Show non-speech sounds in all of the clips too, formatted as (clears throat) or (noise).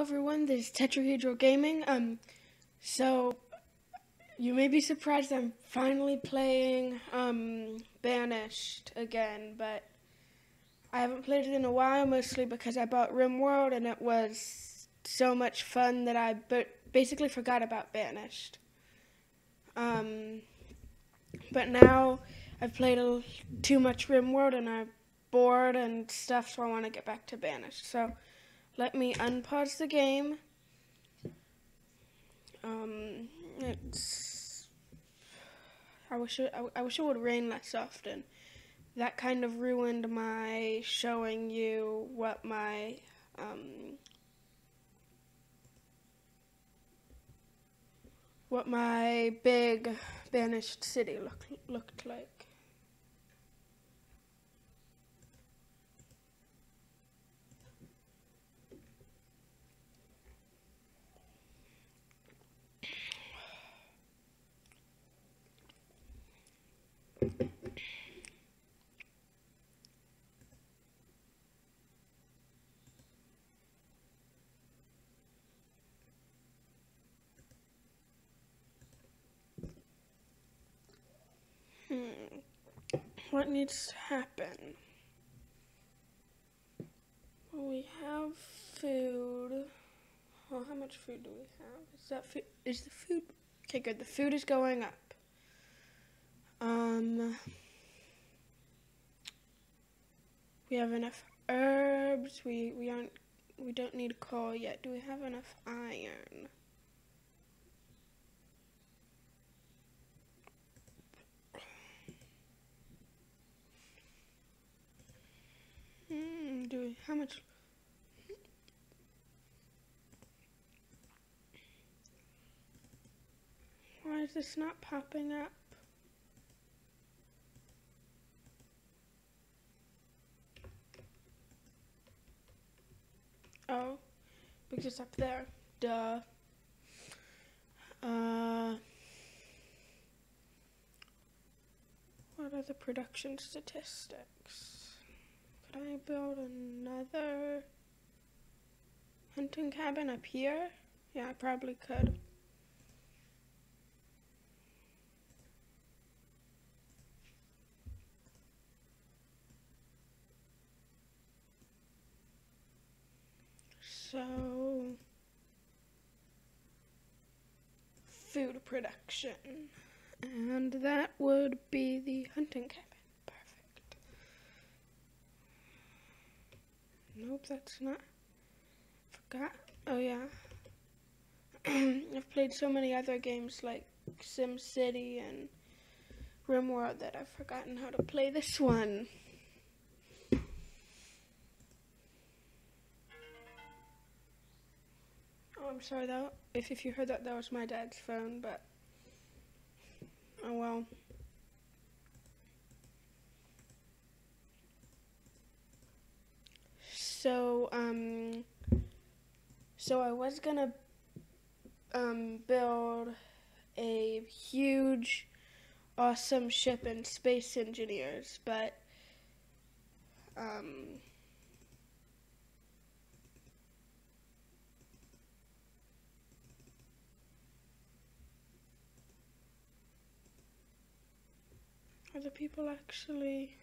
Hello everyone, this is Tetrahedral Gaming. Um, so you may be surprised I'm finally playing um Banished again, but I haven't played it in a while, mostly because I bought RimWorld and it was so much fun that I basically forgot about Banished. Um, but now I've played a, too much RimWorld and I'm bored and stuff, so I want to get back to Banished. So let me unpause the game. Um, it's. I wish it, I, I wish it would rain less often. That kind of ruined my showing you what my um, what my big banished city look, looked like. What needs to happen? Well, we have food. Well, how much food do we have? Is that food? Is the food? Okay, good. The food is going up. Um, we have enough herbs. We we aren't. We don't need coal yet. Do we have enough iron? Hmm, do we, how much? Why is this not popping up? Oh, because it's up there. Duh. Uh, what are the production statistics? Could I build another hunting cabin up here? Yeah, I probably could. So, food production. And that would be the hunting cabin. Nope, that's not. Forgot. Oh, yeah. (clears throat) I've played so many other games like SimCity and RimWorld that I've forgotten how to play this one. Oh, I'm sorry though. if if you heard that that was my dad's phone, but oh well. So um so I was gonna um build a huge awesome ship in space engineers, but um Are the people actually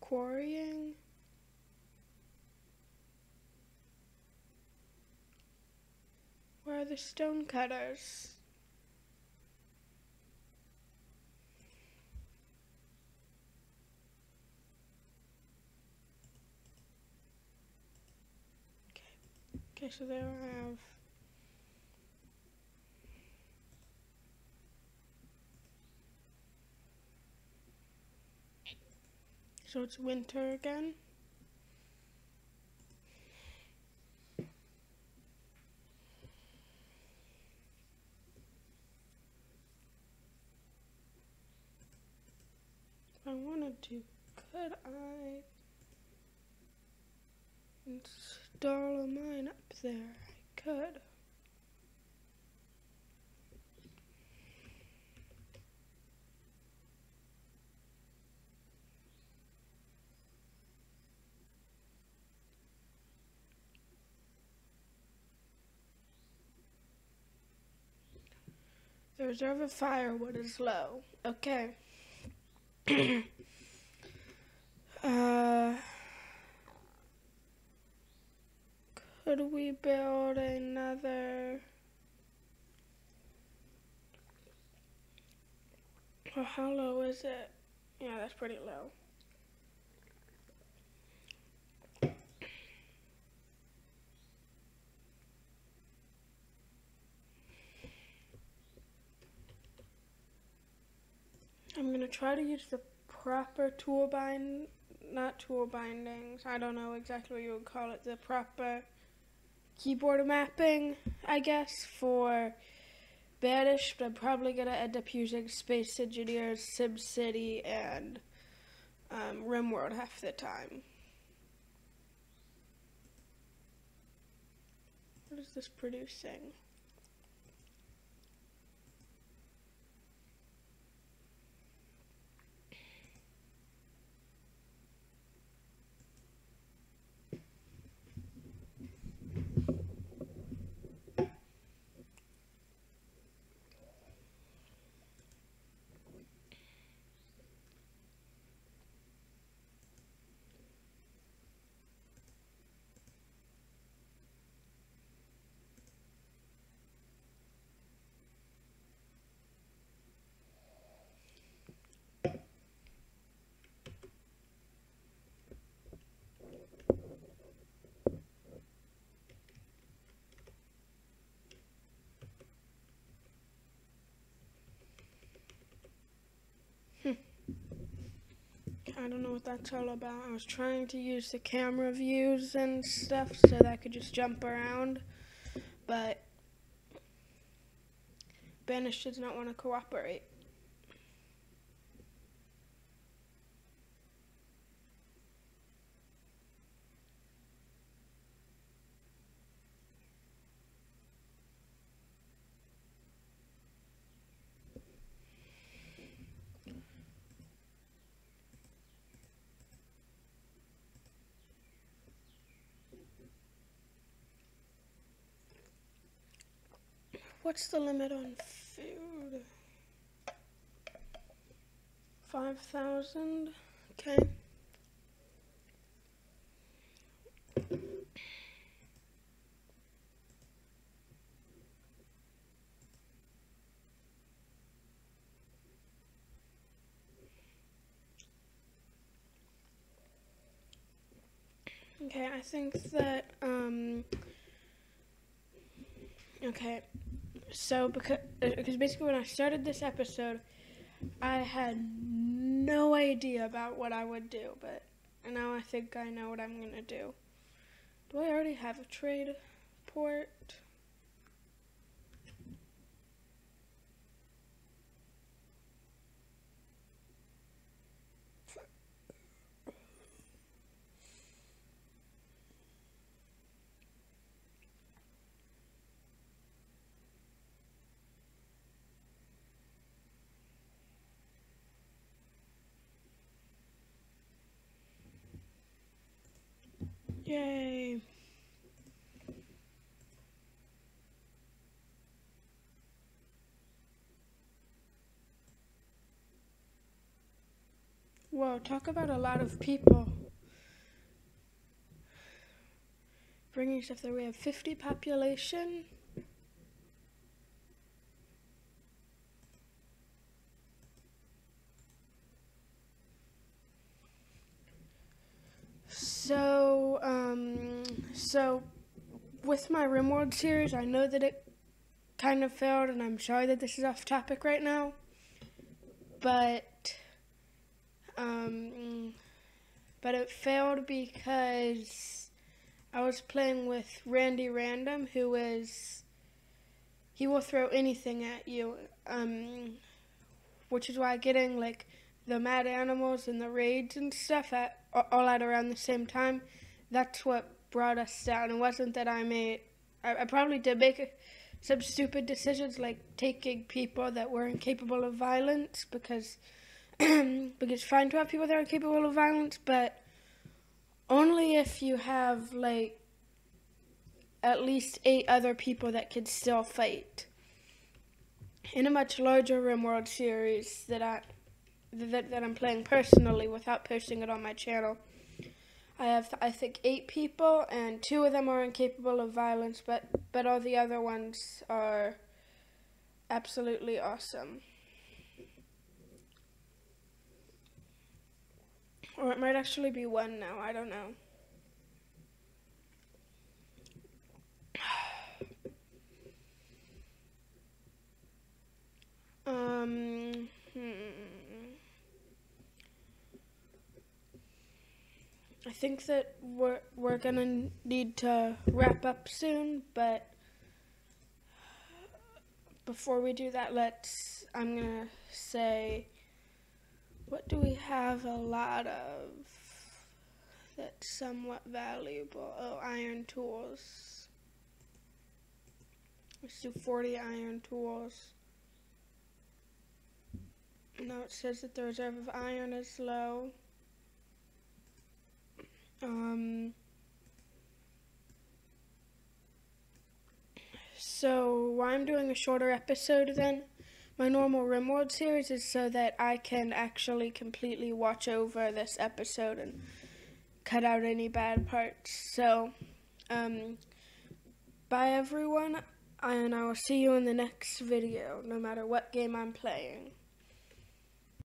quarrying? Are the stone cutters? Okay, okay so there I have So it's winter again. to could I install a mine up there? I could. The reserve of firewood is low. Okay. (clears throat) uh, could we build another? Oh, how low is it? Yeah, that's pretty low. I'm gonna try to use the proper tool bind, not tool bindings. I don't know exactly what you would call it. The proper keyboard mapping, I guess, for Banish, but I'm probably gonna end up using Space Engineers, SimCity, and um, RimWorld half the time. What is this producing? I don't know what that's all about. I was trying to use the camera views and stuff so that I could just jump around, but Banish does not want to cooperate. What's the limit on food? 5,000? Okay. Okay, I think that, um, okay, so because because basically when I started this episode, I had no idea about what I would do, but now I think I know what I'm gonna do. Do I already have a trade port? Yay. Whoa, talk about a lot of people. Bringing stuff there. We have 50 population. So, um, so with my RimWorld series, I know that it kind of failed, and I'm sorry that this is off topic right now. But, um, but it failed because I was playing with Randy Random, who is he will throw anything at you. Um, which is why getting like the mad animals and the raids and stuff at all at around the same time. That's what brought us down. It wasn't that I made. I, I probably did make some stupid decisions like taking people that were incapable of violence because (clears throat) because it's fine to have people that are capable of violence, but only if you have like at least eight other people that can still fight. in a much larger RimWorld series that I that, that I'm playing personally without posting it on my channel. I have I think eight people, and two of them are incapable of violence, but but all the other ones are absolutely awesome. Or it might actually be one now. I don't know. Um. Hmm. I think that we're we're gonna need to wrap up soon, but before we do that, let's. I'm gonna say, what do we have a lot of that's somewhat valuable? Oh, iron tools. Let's do 40 iron tools. Now it says that the reserve of iron is low. Um, so why I'm doing a shorter episode than my normal RimWorld series is so that I can actually completely watch over this episode and cut out any bad parts. So, um, bye everyone, and I will see you in the next video, no matter what game I'm playing.